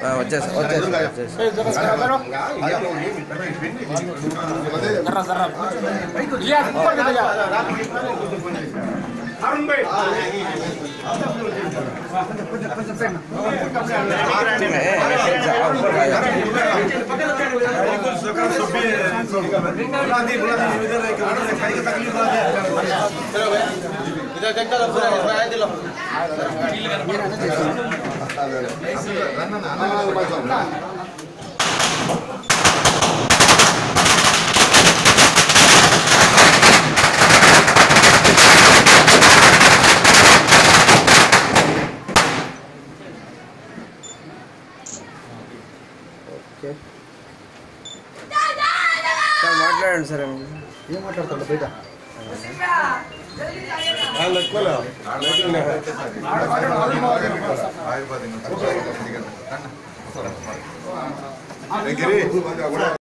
వచ్చేసా వచ్చేసా ఇదర్ దగ్గర పూరా ఇదర్ ఐదిలో Okay. Dad, what are you you doing? What are you doing? What? Giri